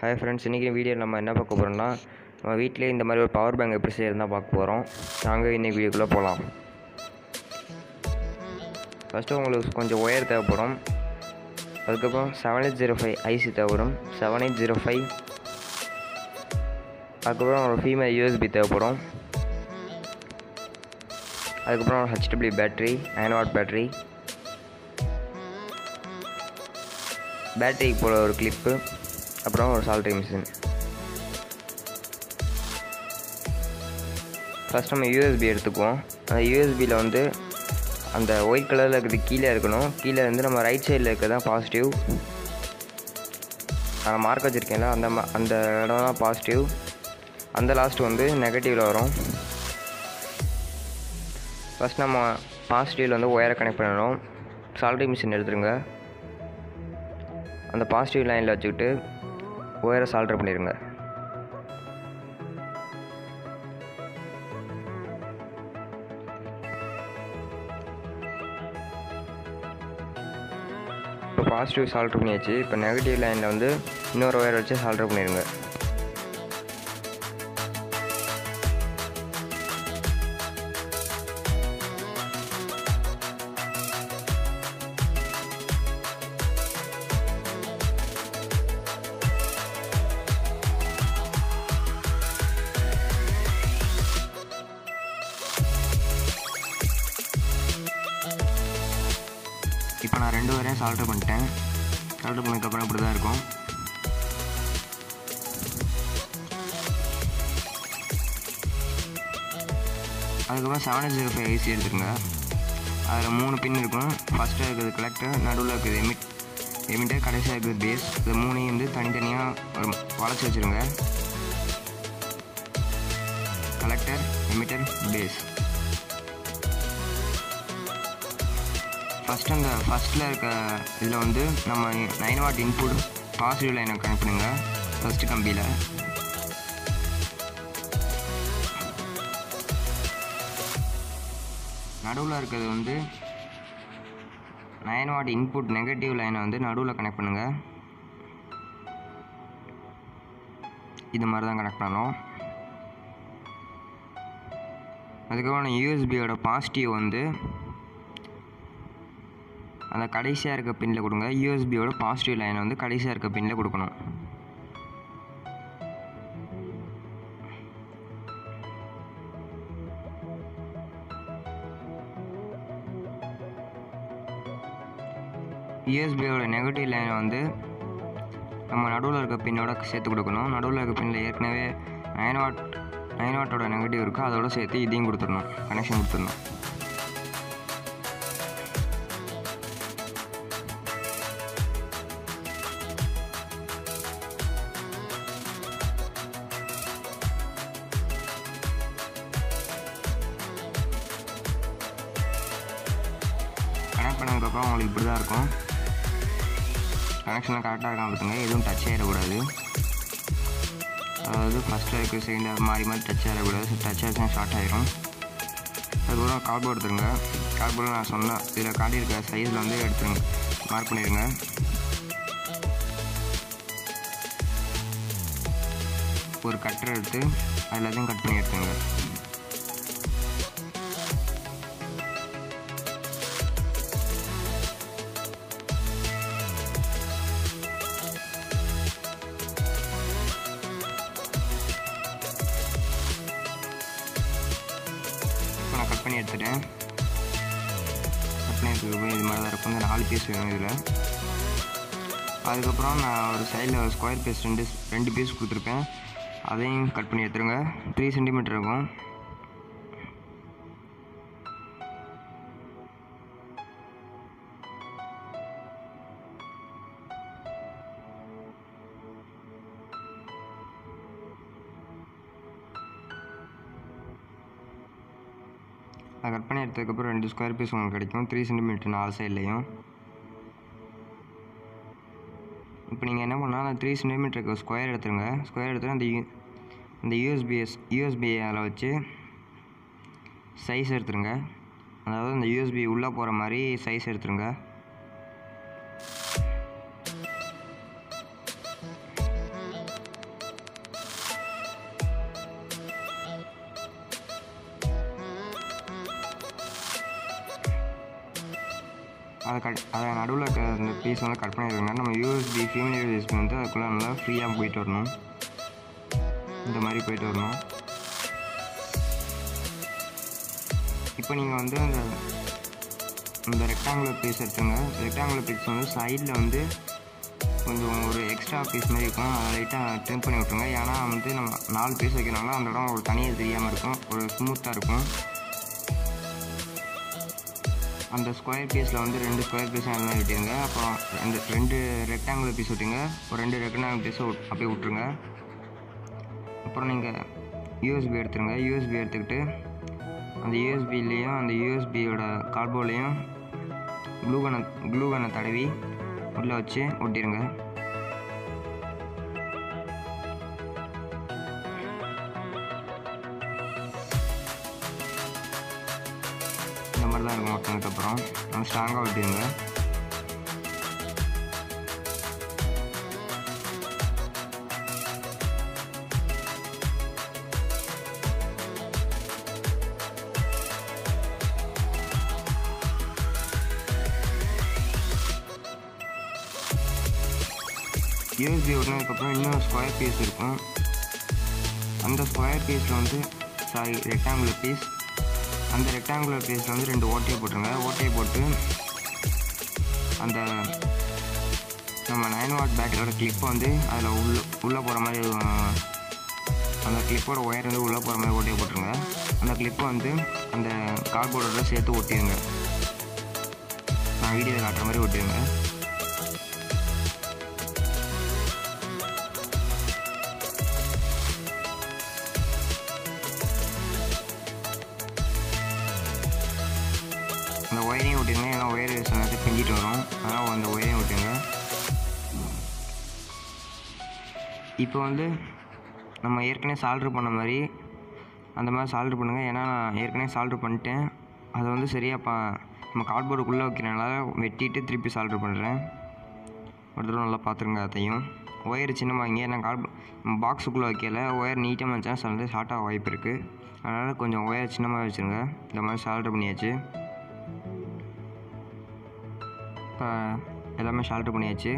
Hi friends இன்றைக்கி video நம்ம என்ன பார்க்க போகிறோம்னா நம்ம வீட்டிலே இந்த மாதிரி ஒரு பவர் பேங்க் எப்படி செய்யறதுனா பார்க்க போகிறோம் நாங்கள் இன்றைக்கி வீடியோக்குள்ளே போகலாம் ஃபஸ்ட்டு உங்களுக்கு கொஞ்சம் ஒயர் தேவைப்படும். அதுக்கப்புறம் seven eight zero five IC தேவைப்படும். செவன் எயிட் ஜீரோ ஃபைவ் அதுக்கப்புறம் ஒரு ஃபீமேல் யூஎஸ்பி தேவைப்படும். அதுக்கப்புறம் ஒரு HW battery nine watt battery பேட்டரிக்கு போகிற ஒரு கிளிப்பு அப்புறம் ஒரு சால்ட்ரி மிஷின் ஃபஸ்ட் நம்ம யூஎஸ்பி எடுத்துக்குவோம். அந்த யூஎஸ்பியில் வந்து அந்த ஒயிட் கலரில் இருக்கிறது கீழே இருக்கணும். கீழே வந்து நம்ம ரைட் சைடில் இருக்கிறது தான் பாசிட்டிவ் நான் மார்க் வச்சுருக்கேன்ல அந்த அந்த இடம் தான் பாசிட்டிவ் அந்த லாஸ்ட் வந்து நெகட்டிவில் வரும். ஃபஸ்ட் நம்ம பாசிட்டிவில் வந்து ஒயரை கனெக்ட் பண்ணணும். சால்ட்ரி மிஷின் எடுத்துருங்க. அந்த பாசிட்டிவ் லைனில் வச்சுக்கிட்டு ஓஆர்எஸ் ஆல்ட்ரு பண்ணிடுங்க இப்போ பாசிட்டிவ் சால்ட்ரு பண்ணியாச்சு. இப்போ நெகட்டிவ் லைனில் வந்து இன்னொரு ஒயர் வச்சு சால்ட்ரு பண்ணிடுங்க நான் ரெண்டு வரையும் சால்ட்ரு பண்ணிட்டேன். சால்ட்ரு பண்ணதுக்கப்புறம் இப்படி தான் இருக்கும். அதுக்கப்புறம் செவன் ஜீரோ ஃபைவ் ஐசி எடுத்துக்கோங்க. அதில் மூணு பின் இருக்கும். ஃபஸ்ட்டாக இருக்கிறது கலெக்டர் நடுவில் இருக்குது எமிட் எமிட்டர் கடைசியாக இருக்குது பேஸ் இது மூணையும் வந்து தனித்தனியாக வளைச்சி வச்சுருங்க. கலெக்டர் எமிட்டர் பேஸ் ஃபஸ்ட் அந்த ஃபஸ்ட்டில் இருக்க இதில் வந்து நம்ம நைன் வாட் இன்புட் பாசிட்டிவ் லைனை கனெக்ட் பண்ணுங்கள் ஃபஸ்ட்டு கம்பியில். நடுவில் இருக்கிறது வந்து நைன் வாட் இன்புட் நெகட்டிவ் லைனை வந்து நடுவில் கனெக்ட் பண்ணுங்கள் இது மாதிரி தான் கனெக்ட் பண்ணணும். அதுக்கப்புறம் யூஎஸ்பியோட பாசிட்டிவ் வந்து அந்த கடைசியாக இருக்க பின்னில் கொடுங்க. யூஎஸ்பியோட பாசிட்டிவ் லைனை வந்து கடைசியாக இருக்க பின்னில் கொடுக்கணும். யூஎஸ்பியோட நெகட்டிவ் லைனை வந்து நம்ம நடுவில் இருக்க பின்னோட சேர்த்து கொடுக்கணும். நடுவில் இருக்க பின்னில் ஏற்கனவே நைன் வாட் நைன் வாட்டோட நெகட்டிவ் இருக்குது அதோட சேர்த்து இதையும் கொடுத்துடணும். கனெக்ஷன் கொடுத்துடணும். பண்ணதுக்கப்புறம் உங்களுக்கு இப்படி தான் இருக்கும் கனெக்ஷன்லாம் கரெக்டாக இருக்கான் பார்த்துங்க எதுவும் டச் ஆகிடக்கூடாது அதாவது ஃபஸ்ட்டில் இருக்குது செகண்ட் மாறி மாதிரி டச் ஆகிடக்கூடாது டச் ஆச்சுன்னா ஷார்ட் ஆகிடும் அதுக்கப்புறம் கார்ட்போர்ட் எடுத்துருங்க. கார்ட்போர்டு நான் சொன்னேன் இதில் காட்டியிருக்க சைஸில் வந்து எடுத்துருங்க. மார்க் பண்ணிடுங்க. ஒரு கட்டர் எடுத்து எல்லாத்தையும் கட் பண்ணி எடுத்துங்க கட் பண்ணி எடுத்துட்டேன். கட் பண்ணி எடுத்துக்கப்போ இது மாதிரி தான் இருக்கும். இந்த நாலு பீஸ் வேணும் இதில். அதுக்கப்புறம் நான் ஒரு சைடில் ஒரு ஸ்கொயர் பீஸ் ரெண்டு ரெண்டு பீஸ் கொடுத்துருப்பேன். அதையும் கட் பண்ணி எடுத்துருங்க. த்ரீ சென்டிமீட்டர் இருக்கும். அதை கட் பண்ணி எடுத்ததுக்கப்புறம் ரெண்டு ஸ்கொயர் பீஸ் உங்களுக்கு கிடைக்கும். த்ரீ சென்டிமீட்டர் நாலு சைட்லேயும் இப்போ நீங்கள் என்ன பண்ணால் அந்த த்ரீ சென்டிமீட்டருக்கு ஸ்கொயர் எடுத்துருங்க. ஸ்கொயர் எடுத்துட்டு அந்த யூ அந்த யூஎஸ்பிஎஸ் யூஎஸ்பி அதில் வச்சு சைஸ் எடுத்துருங்க. அதாவது அந்த யூஎஸ்பி உள்ளே போகிற மாதிரி சைஸ் எடுத்துருங்க. அதை கட் அதை நடுவில் இருக்க அந்த பீஸ் வந்து கட் பண்ணிடுங்க நம்ம யூஎஸ்பி ஃபீமேல் யூஎஸ்பி வந்து அதுக்குள்ளே நல்லா ஃப்ரீயாக போயிட்டு வரணும். இந்த மாதிரி போயிட்டு வரணும். இப்போ நீங்கள் வந்து அந்த இந்த ரெக்டாங்குலர் பீஸ் எடுத்துங்க. ரெக்டாங்குலர் பீஸ் வந்து சைடில் வந்து கொஞ்சம் ஒரு எக்ஸ்ட்ரா பீஸ் மாதிரி இருக்கும். அதை லைட்டாக ட்ரிம் பண்ணி விட்ருங்க ஏன்னா வந்து நம்ம நாலு பீஸ் வைக்கிறனால அந்த இடம் ஒரு தனியாக தெரியாமல் இருக்கும். ஒரு ஸ்மூத்தாக இருக்கும். அந்த ஸ்கொயர் பீஸில் வந்து ரெண்டு ஸ்கொயர் பீஸ் அந்த மாதிரி விட்டுருங்க அப்புறம் ரெண்டு ரெண்டு ரெக்டாங்குலர் பீஸ் விட்டுங்க ஒரு ரெண்டு ரெக்டாங்குலர் பீஸை அப்படியே விட்ருங்க அப்புறம் நீங்கள் யூஎஸ்பி எடுத்துருங்க. யூஎஸ்பி எடுத்துக்கிட்டு அந்த யூஎஸ்பிலையும் அந்த யூஎஸ்பியோட கார்போலையும் க்ளூகனை க்ளூகனை தடவி உள்ளே வச்சு ஒட்டிடுங்க. வரும் ஒட்டினதுக்கப்புறம் நம்ம ஸ்ட்ராங்காக ஒட்டிடுங்க யூஎஸ்பி விட்டதுக்கப்புறம் இன்னும் ஸ்கொயர் பீஸ் இருக்கும் அந்த ஸ்கொயர் பீஸில் வந்து சாரி ரெக்டாங்குலர் பீஸ் அந்த ரெக்டாங்குலர் பேஸில் வந்து ரெண்டு ஓட்டையை போட்டுருங்க. ஓட்டையை போட்டு அந்த நம்ம நைன் வாட் பேட்டரியோட கிளிப்பை வந்து அதில் உள்ள உள்ளே போகிற மாதிரி அந்த கிளிப்போட ஒயர் வந்து உள்ளே போகிற மாதிரி ஓட்டையை போட்டுருங்க. அந்த கிளிப்பை வந்து அந்த கார்போர்டோட சேர்த்து ஒட்டிடுங்க நான் வீடியோவில் காட்டுற மாதிரி ஒட்டிடுங்க அந்த ஒயரையும் விட்டுருங்க. ஏன்னா ஒயர் சொன்னது நேரத்தில் பிஞ்சிட்டு வரும். அதனால் அந்த ஒயரையும் விட்டுருங்க. இப்போ வந்து நம்ம ஏற்கனவே சால்ட்ரு பண்ண மாதிரி அந்த மாதிரி சால்ட்ரு பண்ணுங்கள் ஏன்னா நான் ஏற்கனவே சால்ட்ரு பண்ணிட்டேன். அதை வந்து சரியாக பா நம்ம கார்ட்போர்டுக்குள்ளே வைக்கிறனால வெட்டிட்டு திருப்பி சால்ட்ரு பண்ணுறேன் ஒரு தடவை நல்லா பார்த்துருங்க அதையும். ஒயர் சின்னமாக வாங்கி ஏன்னா கார்ட் பாக்ஸுக்குள்ளே வைக்கல. ஒயர் நீட்டாக வச்சா சில ஷார்ட்டாக ஷார்ட் ஆக வாய்ப்பு இருக்குது அதனால் கொஞ்சம் ஒயர் சின்னமாக வச்சுருங்க. இந்த மாதிரி சால்ட்ரு பண்ணியாச்சு. இப்போ எல்லாமே ஷால்ட்ரு பண்ணியாச்சு.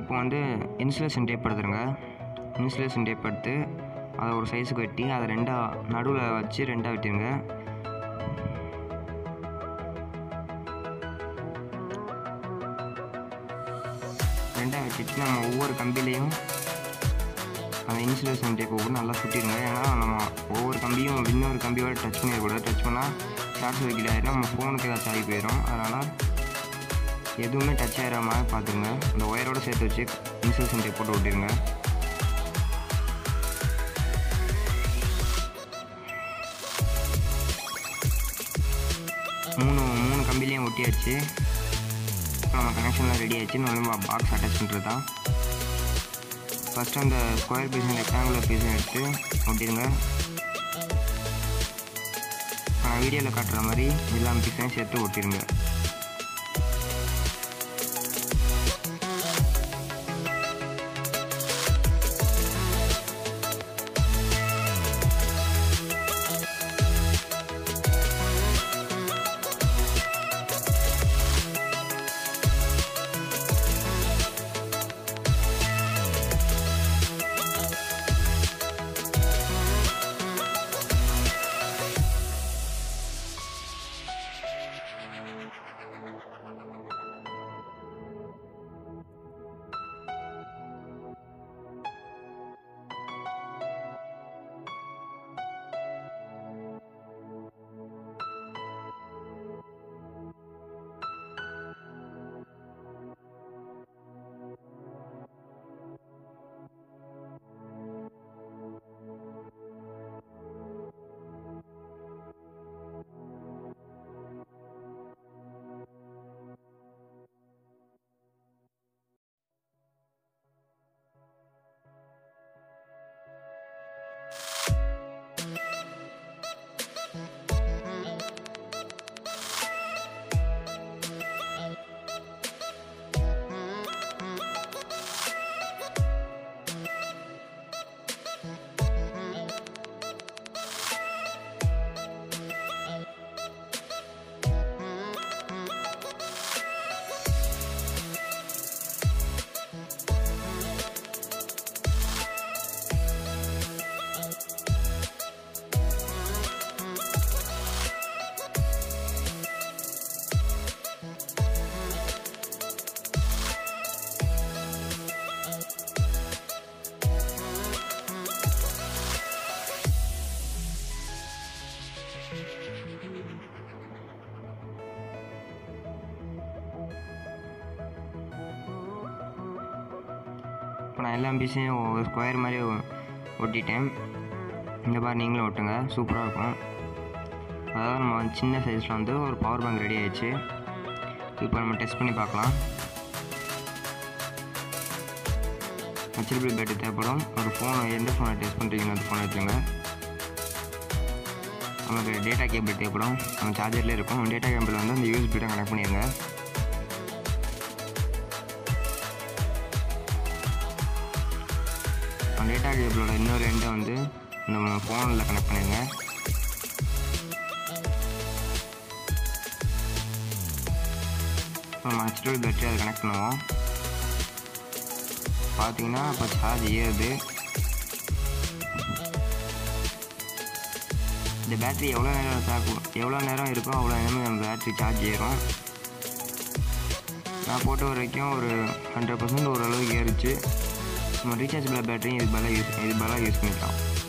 இப்போ வந்து இன்சுலேஷன் டேப் எடுத்துருங்க. இன்சுலேஷன் டேப் எடுத்து அதை ஒரு சைஸுக்கு வெட்டி அதை ரெண்டாக நடுவில் வச்சு ரெண்டாக வெட்டிடுங்க ரெண்டாக வெட்டிட்டு நம்ம ஒவ்வொரு கம்பிலையும் அந்த இன்சுலேஷன் டேப் ஒவ்வொரு நல்லா சுட்டிடுங்க ஏன்னா நம்ம ஒவ்வொரு கம்பியும் இன்னொரு கம்பியோட டச் பண்ணிடக்கூடாது. டச் பண்ணால் சார்ஜ் சர்க்கிட் நம்ம ஃபோனுக்கு ஏதாச்சும் ஆகி போயிடும். அதனால் எதுவுமே டச் ஆகிடாமல் மாதிரி பார்த்துருங்க. அந்த ஒயரோட சேர்த்து வச்சு இன்சுலேஷன் டேப் போட்டு விட்டுருங்க மூணு மூணு கம்பிலையும் ஒட்டியாச்சு. இப்போ நம்ம கனெக்ஷன்லாம் ரெடி ஆச்சு நம்ம பாக்ஸ் அட்டாச் பண்ணுறது தான் ஃபஸ்ட்டு அந்த ஸ்கொயர் பீஸும் ரெக்டாங்குலர் பீஸும் எடுத்து ஒட்டிடுங்க நான் வீடியோவில் காட்டுற மாதிரி எல்லா பீஸையும் சேர்த்து ஒட்டிடுங்க எல்லா பீஸையும் ஒரு ஸ்கொயர் மாதிரி ஒட்டிட்டேன். இந்த மாதிரி நீங்களும் ஒட்டுங்க. சூப்பராக இருக்கும். அதாவது நம்ம சின்ன சைஸில் வந்து ஒரு பவர் பேங்க் ரெடி ஆயிடுச்சு. இப்போ நம்ம டெஸ்ட் பண்ணி பார்க்கலாம். ஹெச்எல்பி பேட்டரி தேவைப்படும். ஒரு ஃபோனை எந்த ஃபோனை டெஸ்ட் பண்ணுறீங்களோ அந்த ஃபோனை எடுத்துங்க நமக்கு டேட்டா கேபிள் தேவைப்படும். நம்ம சார்ஜர்லேயே இருக்கும். டேட்டா கேபிள் வந்து அந்த யூஎஸ்பி தான் கனெக்ட் பண்ணிடுங்க. டேட்டா கேபிளோட இன்னொரு எண்டை வந்து நம்ம ஃபோனில் கனெக்ட் பண்ணிடுங்க இப்போ நம்ம ஹெச்டிபி பேட்டரி அதை கனெக்ட் பண்ணுவோம். பார்த்தீங்கன்னா இப்போ சார்ஜ் ஏறுது. இந்த பேட்டரி எவ்வளோ நேரம் தாக்கும் எவ்வளோ நேரம் இருக்கோ அவ்வளோ நேரம் நம்ம பேட்டரி சார்ஜ் ஏறும். நான் போட்ட வரைக்கும் ஒரு ஹண்ட்ரட் பர்சன்ட் ஓரளவுக்கு ஏறிச்சு. நம்ம ரீசார்ஜபிள் பேட்டரியும் இது பதிலாக யூஸ் இது பதிலாக யூஸ் பண்ணிக்கலாம்